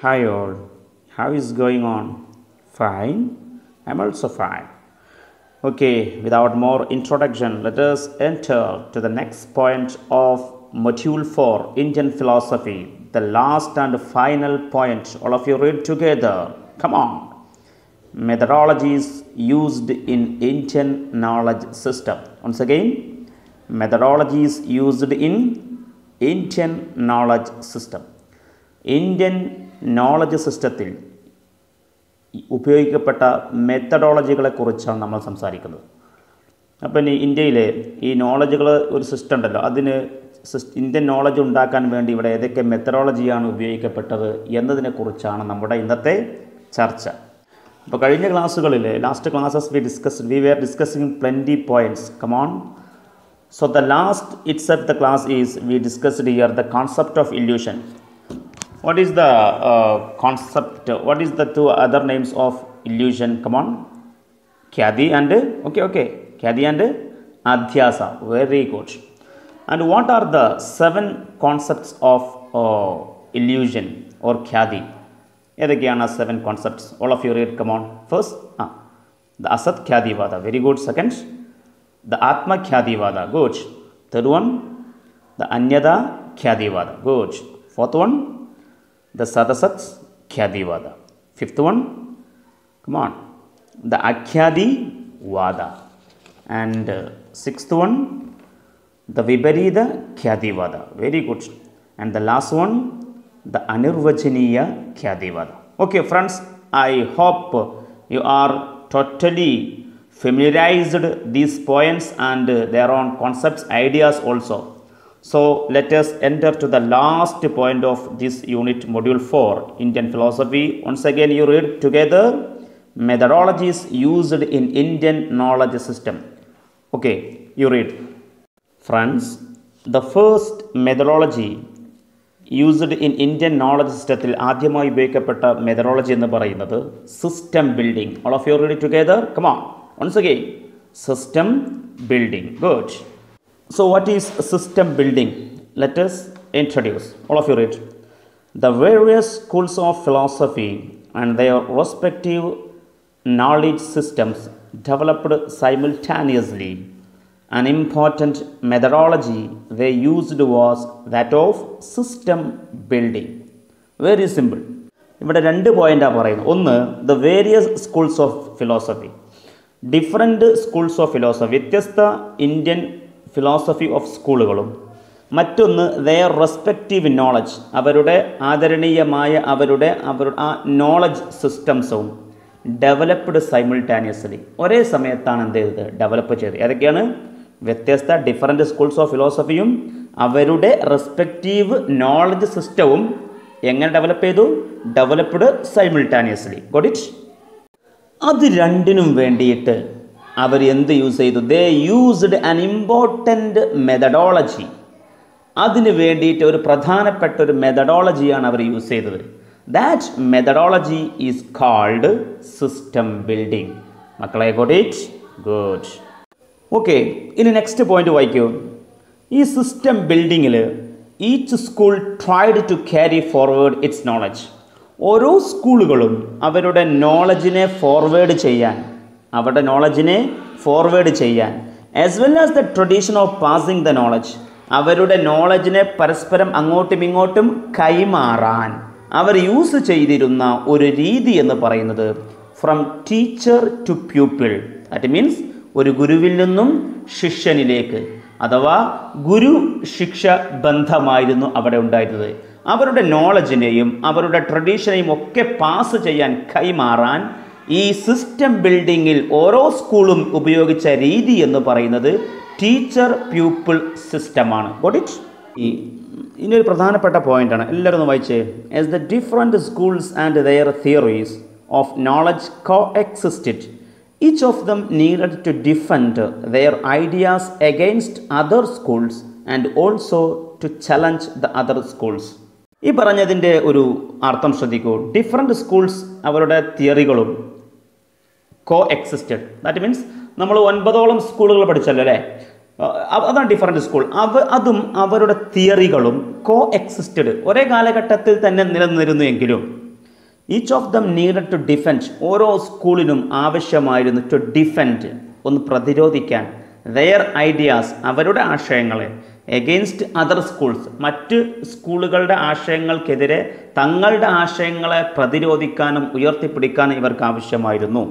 Hi all, how is going on? Fine? I'm also fine. Okay, without more introduction, let us enter to the next point of Module 4 Indian Philosophy, the last and final point. All of you read together. Come on. Methodologies used in Indian knowledge system. Once again, methodologies used in Indian knowledge system. Indian knowledge സിസ്റ്റത്തിൽ ഉപയോഗിക്കപ്പെട്ട മെത്തഡോളജികളെ കുറിച്ചാണ് നമ്മൾ സംസാരിക്കുന്നത്. അപ്പം ഇനി ഇന്ത്യയിലെ ഈ നോളജുകൾ ഒരു സിസ്റ്റം ഉണ്ടല്ലോ. അതിന് ഇന്ത്യൻ നോളജ് ഉണ്ടാക്കാൻ വേണ്ടി ഇവിടെ ഏതൊക്കെ മെത്തഡോളജിയാണ് ഉപയോഗിക്കപ്പെട്ടത് എന്നതിനെക്കുറിച്ചാണ് നമ്മുടെ ഇന്നത്തെ ചർച്ച. അപ്പോൾ കഴിഞ്ഞ ക്ലാസ്സുകളിൽ last classes we discuss we were discussing plenty points come on so the last its of the class is we discussed here the concept of illusion. What is the uh, concept? What is the two other names of illusion? Come on. Khyadi and okay okay Khyadi and Adhyasa. Very good. And what are the seven concepts of uh, illusion or Khyadi? ഏതൊക്കെയാണ് seven concepts all of you read come on first ah the അസത് ഖ്യാതിവാദ very good second the Atma Khyadivada, good. Third one, the Anyada Khyadivada, good. Fourth one, the Sadasat Khyadivada. Fifth one, come on, the Akhyadi Vada. And uh, sixth one, the Viparita Khyadivada, very good. And the last one, the Anirvachaniya Khyadivada. Okay, friends, I hope you are totally familiarized these points and their own concepts ideas also so let us enter to the last point of this unit module 4 indian philosophy once again you read together methodologies used in indian knowledge system okay you read friends the first methodology used in Indian knowledge സിസ്റ്റത്തിൽ ആദ്യമായി ഉപയോഗിക്കപ്പെട്ട methodology എന്ന് പറയുന്നത് system building all of you ready together come on once again system building good so what is system building let us introduce all of you read the various schools of philosophy and their respective knowledge systems developed simultaneously an important methodology they used was that of system building very simple ഇവിടെ രണ്ട് പോയിൻ്റാണ് പറയുന്നത് ഒന്ന് the various schools of philosophy different schools of philosophy വ്യത്യസ്ത Indian philosophy of സ്കൂളുകളും മറ്റൊന്ന് there respective knowledge അവരുടെ ആദരണീയമായ അവരുടെ അവർ ആ നോളജ് സിസ്റ്റംസും ഡെവലപ്ഡ് സൈമിൾട്ടാനിയസ്ലി ഒരേ സമയത്താണ് എന്ത് ചെയ്തത്? ഡെവലപ്പ് ചെയ്തത്. ഏതൊക്കെയാണ്? വ്യത്യസ്ത ഡിഫറന്റ് സ്കൂൾസ് ഓഫ് ഫിലോസഫിയും അവരുടെ റെസ്പെക്റ്റീവ് നോളജ് സിസ്റ്റവും എങ്ങനെ ഡെവലപ്പ് ചെയ്തു? ഡെവലപ്ഡ് സൈമിൾട്ടാനിയസ്ലി ഗോഡിറ്റ് അത് രണ്ടിനും വേണ്ടിയിട്ട് അവർ എന്ത് യൂസ് ചെയ്തു? They used an important methodology അതിന് വേണ്ടിയിട്ട് ഒരു പ്രധാനപ്പെട്ട ഒരു മെത്തഡോളജിയാണ് അവർ യൂസ് ചെയ്തത്. That methodology is called system building മക്കളെ ഗോട്ട് ഇറ്റ് ഗുഡ് ഓക്കെ ഇനി നെക്സ്റ്റ് പോയിന്റ് വായിക്കൂ. ഈ സിസ്റ്റം ബിൽഡിങ്ങിൽ each school tried to carry forward its knowledge ഓരോ സ്കൂളുകളും അവരുടെ നോളജിനെ ഫോർവേഡ് ചെയ്യാൻ അവരുടെ നോളജിനെ ഫോർവേഡ് ചെയ്യാൻ. As well as the tradition of passing the knowledge അവരുടെ നോളജിനെ പരസ്പരം അങ്ങോട്ടും ഇങ്ങോട്ടും കൈമാറാൻ. അവർ യൂസ് ചെയ്തിരുന്ന ഒരു രീതി എന്ന് പറയുന്നത് from teacher to pupil that means ഒരു ഗുരുവിൽ നിന്നും ശിഷ്യനിലേക്ക് അഥവാ ഗുരു ശിക്ഷ ബന്ധമായിരുന്നു അവിടെ ഉണ്ടായിരുന്നത്. അവരുടെ നോളജിനെയും അവരുടെ ട്രഡീഷനെയും ഒക്കെ പാസ് ചെയ്യാൻ കൈമാറാൻ ഈ സിസ്റ്റം ബിൽഡിങ്ങിൽ ഓരോ സ്കൂളും ഉപയോഗിച്ച രീതി എന്ന് പറയുന്നത് ടീച്ചർ പ്യൂപ്പിൾ സിസ്റ്റമാണ് ഗോട്ട് ഇറ്റ് ഈ ഇനിയൊരു പ്രധാനപ്പെട്ട പോയിന്റാണ് എല്ലാവരും ഒന്ന് വായിച്ചേ. As the different schools and their theories of knowledge coexisted each of them needed to defend their ideas against other schools and also to challenge the other schools ഈ പറഞ്ഞതിന്റെ ഒരു അർത്ഥം ശ്രദ്ധിക്കൂ. ഡിഫറെന്റ് സ്കൂൾസ് അവരുടെ തിയറികളും കോ എക്സിസ്റ്റഡ് ദാറ്റ് മീൻസ് നമ്മൾ ഒൻപതോളം സ്കൂളുകൾ പഠിച്ചല്ലോ അല്ലേ? അതാണ് ഡിഫറെന്റ് സ്കൂൾ അവ അതും അവരുടെ തിയറികളും കോ എക്സിസ്റ്റഡ് ഒരേ കാലഘട്ടത്തിൽ തന്നെ നിലനിന്നിരുന്നു എങ്കിലും each of them needed to defend ഓരോ സ്കൂളിനും ആവശ്യമായിരുന്നു ടു ഡിഫെൻഡ് ഒന്ന് പ്രതിരോധിക്കാൻ. വെയർ ഐഡിയാസ് അവരുടെ ആശയങ്ങളെ എഗെയിൻസ്റ്റ് അതർ സ്കൂൾസ് മറ്റ് സ്കൂളുകളുടെ ആശയങ്ങൾക്കെതിരെ തങ്ങളുടെ ആശയങ്ങളെ പ്രതിരോധിക്കാനും ഉയർത്തിപ്പിടിക്കാനും ഇവർക്ക് ആവശ്യമായിരുന്നു.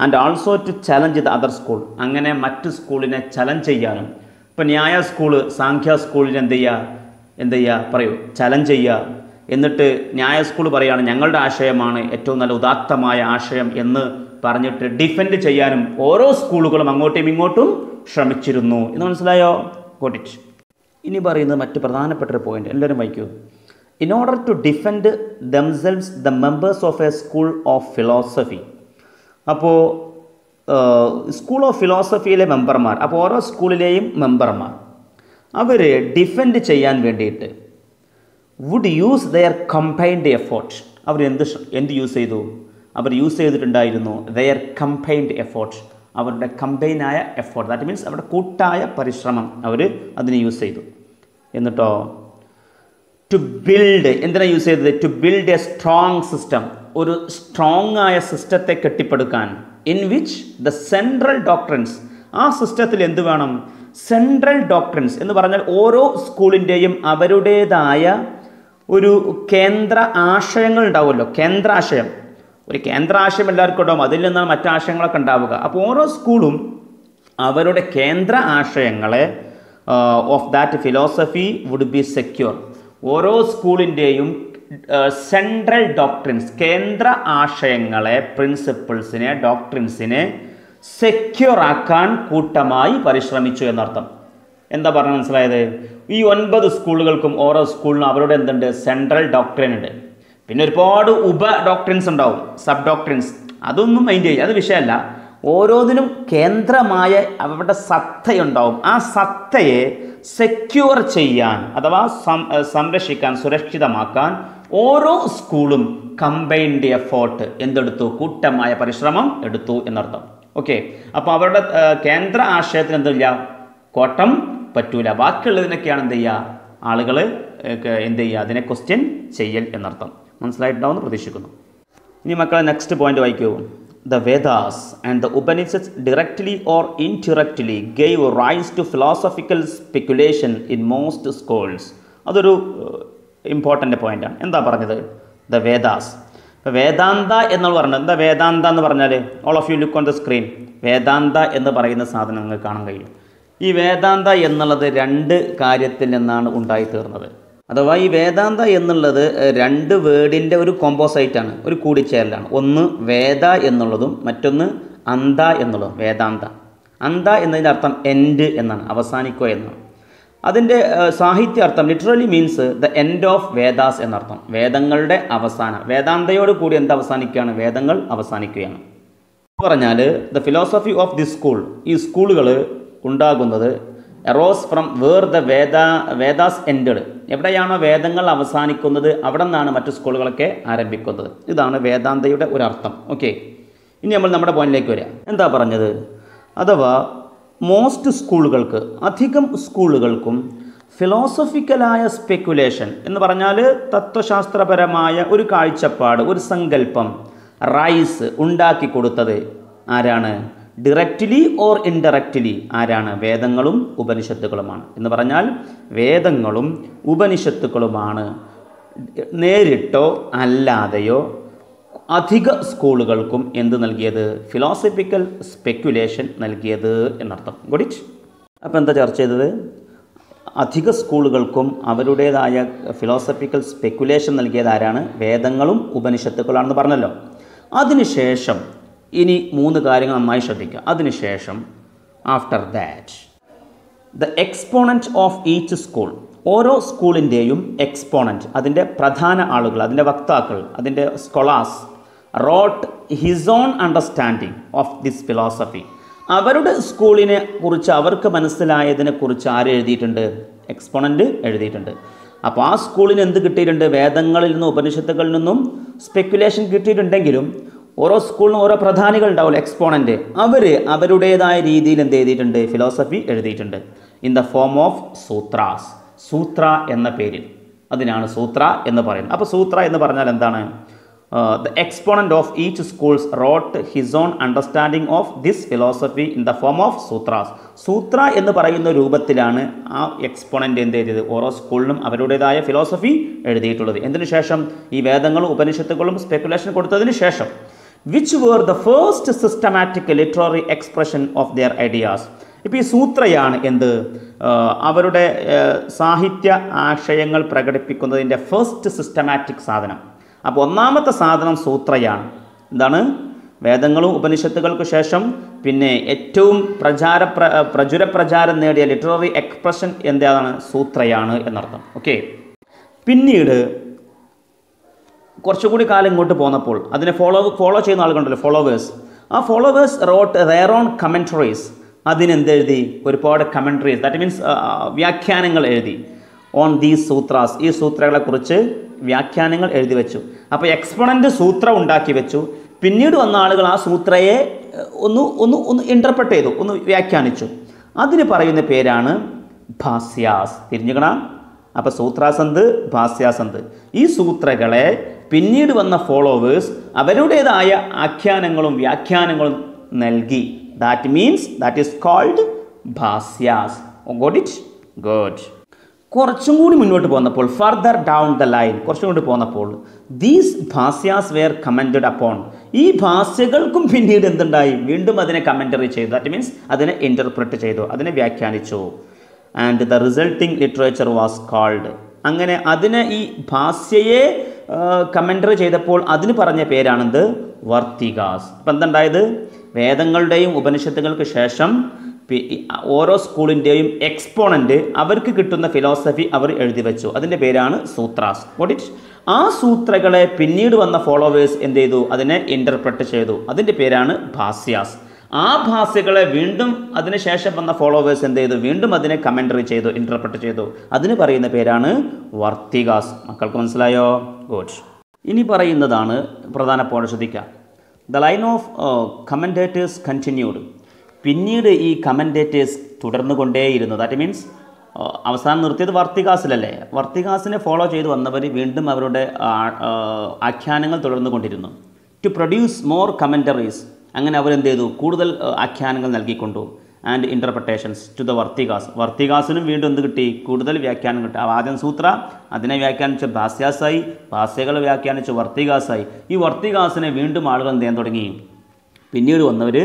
And also to challenge the other school അങ്ങനെ മറ്റ് സ്കൂളിനെ ചലഞ്ച് ചെയ്യാനും ഇപ്പം ന്യായ സ്കൂൾ സാഖ്യ സ്കൂളിന് എന്ത് ചെയ്യുക എന്ത് ചെയ്യുക പറയൂ. ചലഞ്ച് ചെയ്യുക എന്നിട്ട് ന്യായ സ്കൂൾ പറയുകയാണ് ഞങ്ങളുടെ ആശയമാണ് ഏറ്റവും നല്ല ഉദാത്തമായ ആശയം എന്ന് പറഞ്ഞിട്ട് ഡിഫെൻഡ് ചെയ്യാനും ഓരോ സ്കൂളുകളും അങ്ങോട്ടും ഇങ്ങോട്ടും ശ്രമിച്ചിരുന്നു. എന്ന് മനസ്സിലായോ? ഗോട്ടിറ്റ് ഇനി പറയുന്നത് മറ്റ് പ്രധാനപ്പെട്ട ഒരു പോയിന്റ് എല്ലാവരും വായിക്കൂ. In order to defend themselves the members of a school of philosophy അപ്പോൾ സ്കൂൾ ഓഫ് ഫിലോസഫിയിലെ മെമ്പർമാർ അപ്പോൾ ഓരോ സ്കൂളിലെയും മെമ്പർമാർ അവർ ഡിഫെൻഡ് ചെയ്യാൻ വേണ്ടിയിട്ട് would use their combined effort അവർ എന്ത് എന്ത് യൂസ് ചെയ്തു? അവർ യൂസ് ചെയ്തിട്ടുണ്ടായിരുന്നു ദെയർ കമ്പൈൻഡ് എഫോർട്ട് അവരുടെ കമ്പൈനായ എഫോർട്ട് ദാറ്റ് മീൻസ് അവരുടെ കൂട്ടായ പരിശ്രമം അവർ അതിനെ യൂസ് ചെയ്തു. എന്നിട്ടോ? ടു ബിൽഡ് എന്തിനാണ് യൂസ് ചെയ്തത്? To build a strong system ഒരു സ്ട്രോങ് ആയ സിസ്റ്റത്തെ കെട്ടിപ്പടുക്കാൻ in which the central doctrines ആ സിസ്റ്റത്തിൽ എന്ത് വേണം? സെൻട്രൽ ഡോക്ട്രൻസ് എന്ന് പറഞ്ഞാൽ ഓരോ സ്കൂളിന്റെയും അവരുടേതായ ഒരു കേന്ദ്ര ആശയങ്ങൾ ഉണ്ടാവുമല്ലോ. കേന്ദ്രാശയം ഒരു കേന്ദ്രാശയം എല്ലാവർക്കും ഉണ്ടാവും. അതിൽ നിന്നാണ് മറ്റാശയങ്ങളൊക്കെ ഉണ്ടാവുക. അപ്പോൾ ഓരോ സ്കൂളും അവരുടെ കേന്ദ്ര ആശയങ്ങളെ of that philosophy would be secure ഓരോ സ്കൂളിന്റെയും സെൻട്രൽ ഡോക്ട്രിൻസ് കേന്ദ്ര ആശയങ്ങളെ പ്രിൻസിപ്പിൾസിനെ ഡോക്ട്രിൻസിനെ സെക്യൂർ ആക്കാൻ കൂട്ടമായി പരിശ്രമിച്ചു എന്നർത്ഥം. എന്താ പറഞ്ഞ മനസ്സിലായത്? ഈ ഒൻപത് സ്കൂളുകൾക്കും ഓരോ സ്കൂളിനും അവരുടെ എന്തുണ്ട്? സെൻട്രൽ ഡോക്ട്രിൻ ഉണ്ട്. പിന്നെ ഒരുപാട് ഉപ ഡോക്ട്രിൻസ് ഉണ്ടാവും സബ് ഡോക്ട്രിൻസ് അതൊന്നും മൈൻഡ് ചെയ്യുക അത് വിഷയമല്ല. ഓരോന്നിനും കേന്ദ്രമായ അവരുടെ സത്തയുണ്ടാവും. ആ സത്തയെ സെക്യൂർ ചെയ്യാൻ അഥവാ സംരക്ഷിക്കാൻ സുരക്ഷിതമാക്കാൻ ഓരോ സ്കൂളും കമ്പൈൻഡ് എഫോർട്ട് എന്തെടുത്തു? കൂട്ടമായ പരിശ്രമം എടുത്തു എന്നർത്ഥം. ഓക്കെ അപ്പോൾ അവരുടെ കേന്ദ്ര ആശയത്തിന് എന്തില്ല കോട്ടം പറ്റൂല. ബാക്കിയുള്ളതിനൊക്കെയാണ് എന്ത് ചെയ്യുക ആളുകൾ എന്ത് ചെയ്യുക അതിനെ ക്വസ്റ്റ്യൻ ചെയ്യൽ എന്നർത്ഥം. മനസ്സിലായിട്ടുണ്ടാവുമെന്ന് പ്രതീക്ഷിക്കുന്നു. ഇനി മക്കളെ നെക്സ്റ്റ് പോയിന്റ് വായിക്കൂ. The Vedas and the Upanishads directly or indirectly gave rise to philosophical speculation in most schools അതൊരു ഇമ്പോർട്ടന്റ് പോയിന്റാണ് എന്താ പറഞ്ഞത്? ദ വേദാസ് ഇപ്പോൾ വേദാന്ത എന്ന് പറഞ്ഞത് എന്താ വേദാന്ത എന്ന് പറഞ്ഞാൽ all of you look on the screen Vedanta എന്ന് പറയുന്ന സാധനം നിങ്ങൾക്ക് കാണാൻ കഴിയും. ഈ വേദാന്ത എന്നുള്ളത് രണ്ട് കാര്യത്തിൽ നിന്നാണ് ഉണ്ടായിത്തീർന്നത്. അഥവാ ഈ വേദാന്ത എന്നുള്ളത് രണ്ട് വേർഡിന്റെ ഒരു കോമ്പോസൈറ്റാണ് ഒരു കൂടിച്ചേരലാണ്. ഒന്ന് വേദ എന്നുള്ളതും മറ്റൊന്ന് അന്ത എന്നുള്ളതും വേദാന്ത അന്ത എന്നതിന്റെ അർത്ഥം എൻഡ് എന്നാണ് അവസാനിക്കുക എന്നാണ്. അതിന്റെ സാഹിത്യാർത്ഥം literally means the end of Vedas എന്നർത്ഥം. വേദങ്ങളുടെ അവസാനം വേദാന്തയോട് കൂടി എന്ത് അവസാനിക്കുകയാണ്? വേദങ്ങൾ അവസാനിക്കുകയാണ്. പറഞ്ഞാൽ the philosophy of the school ഈ സ്കൂളുകൾ ഉണ്ടാകുന്നത് arose from where the Veda Vedas ended എവിടെയാണോ വേദങ്ങൾ അവസാനിക്കുന്നത് അവിടെ നിന്നാണ് മറ്റു സ്കൂളുകളൊക്കെ ആരംഭിക്കുന്നത്. ഇതാണ് വേദാന്തയുടെ ഒരു അർത്ഥം ഓക്കെ ഇനി നമ്മൾ നമ്മുടെ പോയിന്റിലേക്ക് വരിക. എന്താ പറഞ്ഞത്? അഥവാ മോസ്റ്റ് സ്കൂളുകൾക്ക് അധികം സ്കൂളുകൾക്കും ഫിലോസഫിക്കലായ സ്പെക്കുലേഷൻ എന്ന് പറഞ്ഞാൽ തത്വശാസ്ത്രപരമായ ഒരു കാഴ്ചപ്പാട് ഒരു സങ്കല്പം റൈസ് ഉണ്ടാക്കി കൊടുത്തത് ആരാണ്? ഡിറക്റ്റ്ലി ഓർ ഇൻഡയറക്റ്റ്ലി ആരാണ്? വേദങ്ങളും ഉപനിഷത്തുക്കളുമാണ് എന്ന് പറഞ്ഞാൽ വേദങ്ങളും ഉപനിഷത്തുക്കളുമാണ് നേരിട്ടോ അല്ലാതെയോ അധിക സ്കൂളുകൾക്കും എന്ത് നൽകിയത്? ഫിലോസഫിക്കൽ സ്പെക്കുലേഷൻ നൽകിയത് എന്നർത്ഥം. ഗുഡിറ്റ് അപ്പോൾ എന്താ ചർച്ച ചെയ്തത്? അധിക സ്കൂളുകൾക്കും അവരുടേതായ ഫിലോസഫിക്കൽ സ്പെക്കുലേഷൻ നൽകിയത് ആരാണ്? വേദങ്ങളും ഉപനിഷത്തുക്കളാണെന്ന് പറഞ്ഞല്ലോ. അതിനുശേഷം ഇനി മൂന്ന് കാര്യങ്ങൾ നന്നായി ശ്രദ്ധിക്കുക. അതിനുശേഷം after that the exponent of each school ഓരോ സ്കൂളിന്റെയും എക്സ്പോണന്റ് അതിന്റെ പ്രധാന ആളുകൾ അതിന്റെ വക്താക്കൾ അതിന്റെ scholars wrote his own understanding of this philosophy അവരുടെ സ്കൂളിനെ കുറിച്ച് അവർക്ക് മനസ്സിലായതിനെ കുറിച്ച് ആര് എഴുതിയിട്ടുണ്ട്? എക്സ്പോണന്റ് എഴുതിയിട്ടുണ്ട്. അപ്പോൾ ആ സ്കൂളിന് എന്ത് കിട്ടിയിട്ടുണ്ട്? വേദങ്ങളിൽ നിന്നും ഉപനിഷത്തുകളിൽ നിന്നും സ്പെക്കുലേഷൻ കിട്ടിയിട്ടുണ്ടെങ്കിലും ഓരോ സ്കൂളിനും ഓരോ പ്രധാനികൾ ഉണ്ടാവില്ല? എക്സ്പോണന്റ് അവർ അവരുടേതായ രീതിയിൽ എന്ത് എഴുതിയിട്ടുണ്ട്? ഫിലോസഫി എഴുതിയിട്ടുണ്ട്. In the form of sutras sutra എന്ന പേരിൽ. അതിനാണ് സൂത്ര എന്ന് പറയുന്നത്. അപ്പോൾ സൂത്ര എന്ന് പറഞ്ഞാൽ എന്താണ്? The exponent of each schools wrote his own understanding of this philosophy in the form of sutras sutra എന്ന് പറയുന്ന രൂപത്തിലാണ് ആ എക്സ്പോണന്റ് എന്ത് ചെയ്തത്? ഓരോ സ്കൂളിനും അവരുടേതായ ഫിലോസഫി എഴുതിയിട്ടുള്ളത്. എന്തിനു ശേഷം? ഈ വേദങ്ങളും ഉപനിഷത്തുകളും സ്പെക്കുലേഷൻ കൊടുത്തതിന് ശേഷം. Which were the first systematic literary expression of their ideas ഇപ്പോൾ ഈ സൂത്രയാണ് എന്ത്? ആ, അവരുടെ ആ, സാഹിത്യ ആശയങ്ങൾ പ്രകടിപ്പിക്കുന്നതിന്റെ ഫസ്റ്റ് സിസ്റ്റമാറ്റിക് സാധനം. അപ്പോൾ ഒന്നാമത്തെ സാധനം സൂത്രയാണ്. എന്താണ്? വേദങ്ങളും ഉപനിഷത്തുകൾക്ക് ശേഷം പിന്നെ ഏറ്റവും പ്രചാര പ്ര പ്രചുര പ്രചാരം നേടിയ ലിറ്റററി എക്സ്പ്രഷൻ എന്താണ്? സൂത്രയാണ് എന്നർത്ഥം. ഓക്കെ പിന്നീട് കുറച്ചുകൂടി കാലം ഇങ്ങോട്ട് പോന്നപ്പോൾ അതിനെ ഫോളോ ഫോളോ ചെയ്യുന്ന ആളുകളുണ്ടല്ലോ ഫോളോവേഴ്സ് ആ followers wrote rare on commentaries അതിനെന്തെഴുതി? ഒരുപാട് കമൻട്രീസ് ദാറ്റ് മീൻസ് വ്യാഖ്യാനങ്ങൾ എഴുതി ഓൺ ദീസ് സൂത്രാസ് ഈ സൂത്രകളെക്കുറിച്ച് വ്യാഖ്യാനങ്ങൾ എഴുതി വെച്ചു. അപ്പോൾ എക്സ്പൊണന്റ് സൂത്രം ഉണ്ടാക്കി വെച്ചു. പിന്നീട് വന്ന ആളുകൾ ആ സൂത്രയെ ഒന്ന് ഒന്ന് ഒന്ന് ഇന്റർപ്രറ്റ് ചെയ്തു ഒന്ന് വ്യാഖ്യാനിച്ചു. അതിന് പറയുന്ന പേരാണ് ഭാസ്യാസ്. തിരിഞ്ഞുകണ അപ്പോൾ സൂത്രാസന്ത് ഭാസ്യാസന്ത് ഈ സൂത്രകളെ പിന്നീട് വന്ന ഫോളോവേഴ്സ് അവരുടേതായ ആഖ്യാനങ്ങളും വ്യാഖ്യാനങ്ങളും നൽകി. That means that is called bhashyas. Got it good കുറച്ചും കൂടി മുന്നോട്ട് പോന്നപ്പോൾ ഫർദർ ഡൗൺ ദ ലൈൻ കുറച്ചും കൂടി പോന്നപ്പോൾ these bhashyas were commented upon ഈ ഭാസ്യകൾക്കും പിന്നീട് എന്തുണ്ടായി? വീണ്ടും അതിനെ കമന്ററി ചെയ്തു. ദാറ്റ് മീൻസ് അതിനെ ഇന്റർപ്രറ്റ് ചെയ്തു. അതിനെ വ്യാഖ്യാനിച്ചു. And the resulting literature was called അങ്ങനെ അതിനെ ഈ ഭാസ്യയെ കമന്ററി ചെയ്തപ്പോൾ അതിന് പറഞ്ഞ പേരാണെന്ത്? വർത്തികാസ്. അപ്പം എന്തുണ്ടായത്? വേദങ്ങളുടെയും ഉപനിഷത്തുകൾക്ക് ശേഷം ഓരോ സ്കൂളിന്റെയും എക്സ്പോണന്റ് അവർക്ക് കിട്ടുന്ന ഫിലോസഫി അവർ എഴുതി വെച്ചു. അതിന്റെ പേരാണ് സൂത്രാസ്. ഇറ്റ് ആ സൂത്രകളെ പിന്നീട് വന്ന ഫോളോവേഴ്സ് എന്ത് ചെയ്തു? അതിനെ ഇന്റർപ്രറ്റ് ചെയ്തു. അതിന്റെ പേരാണ് ഭാസ്യാസ്. ആ ഭാസ്യകളെ വീണ്ടും അതിനുശേഷം വന്ന ഫോളോവേഴ്സ് എന്ത് ചെയ്തു? വീണ്ടും അതിനെ കമന്ററി ചെയ്തു ഇന്റർപ്രറ്റ് ചെയ്തു. അതിന് പറയുന്ന പേരാണ് വർത്തികാസ്. മക്കൾക്ക് മനസ്സിലായോ? ഗുഡ് ഇനി പറയുന്നതാണ് പ്രധാന പോയിന്റ് ശ്രദ്ധിക്കുക the line of commentators continued പിന്നീട് ഈ കമന്റേറ്റേഴ്സ് തുടർന്നു കൊണ്ടേയിരുന്നു ദാറ്റ് മീൻസ് അവസാനം നിർത്തിയത് വർത്തികാസിലല്ലേ? വർത്തികാസിനെ ഫോളോ ചെയ്ത് വന്നവർ വീണ്ടും അവരുടെ ആഖ്യാനങ്ങൾ തുടർന്നു കൊണ്ടിരുന്നു ടു പ്രൊഡ്യൂസ് മോർ കമന്ററീസ് അങ്ങനെ അവരെന്ത് ചെയ്തു കൂടുതൽ ആഖ്യാനങ്ങൾ നൽകിക്കൊണ്ടു. And interpretations to the vartikas. വർത്തികാസിനും വീണ്ടും എന്ത് കിട്ടി? കൂടുതൽ വ്യാഖ്യാനം കിട്ടി. ആദ്യം സൂത്ര അതിനെ വ്യാഖ്യാനിച്ച് ഭാസ്യാസായി ഭാസ്യകൾ വ്യാഖ്യാനിച്ച് വർത്തികാസായി. ഈ വർത്തികാസിനെ വീണ്ടും ആളുകൾ എന്ത് ചെയ്യാൻ തുടങ്ങി? പിന്നീട് വന്നവർ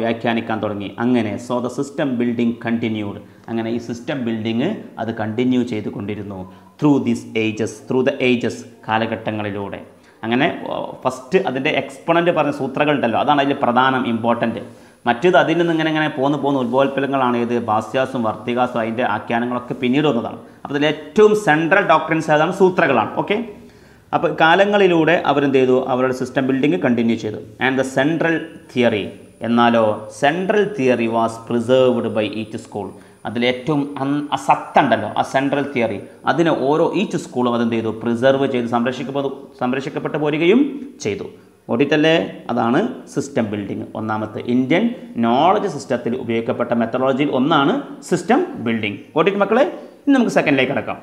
വ്യാഖ്യാനിക്കാൻ തുടങ്ങി. അങ്ങനെ so the system building continued അങ്ങനെ ഈ സിസ്റ്റം ബിൽഡിങ് അത് കണ്ടിന്യൂ ചെയ്തുകൊണ്ടിരുന്നു through this ages through the ages കാലഘട്ടങ്ങളിലൂടെ. അങ്ങനെ ഫസ്റ്റ് അതിന്റെ എക്സ്പൊണന്റ് പറഞ്ഞ സൂത്രങ്ങളുണ്ടല്ലോ അതാണ് അതിൽ പ്രധാനം ഇമ്പോർട്ടന്റ് മറ്റേത് അതിൽ നിന്ന് ഇങ്ങനെ ഇങ്ങനെ പോന്ന് പോകുന്ന ഉത്ബോൽപ്പലങ്ങളാണ് ഇത് ഭാസ്യാസും വർത്തികാസും അതിന്റെ ആഖ്യാനങ്ങളൊക്കെ പിന്നീട് വന്നതാണ്. അപ്പോൾ അതിൽ ഏറ്റവും സെൻട്രൽ ഡോക്ടറിൻസ് ഏതാണ്? സൂത്രങ്ങളാണ് ഓക്കെ അപ്പോൾ കാലങ്ങളിലൂടെ അവരെന്ത് ചെയ്തു അവരുടെ സിസ്റ്റം ബിൽഡിംഗ് കണ്ടിന്യൂ ചെയ്തു. ആൻഡ് ദ സെൻട്രൽ തിയറി എന്നാലോ central theory was preserved by each school അതിലേറ്റവും ആ സത്തുണ്ടല്ലോ ആ സെൻട്രൽ തിയറി അതിനെ ഓരോ ഈച്ച് സ്കൂളും അതെന്ത് ചെയ്തു പ്രിസർവ് ചെയ്ത് സംരക്ഷിക്കപ്പെട്ടു സംരക്ഷിക്കപ്പെട്ടു പോരുകയും ചെയ്തു. ഓടിയിട്ടല്ലേ അതാണ് സിസ്റ്റം ബിൽഡിംഗ് ഒന്നാമത്തെ ഇന്ത്യൻ നോളജ് സിസ്റ്റത്തിൽ ഉപയോഗിക്കപ്പെട്ട മെത്തഡോളജിയിൽ ഒന്നാണ് സിസ്റ്റം ബിൽഡിംഗ് ഓടിയിട്ട് മക്കളെ ഇനി നമുക്ക് സെക്കൻഡിലേക്ക് കിടക്കാം.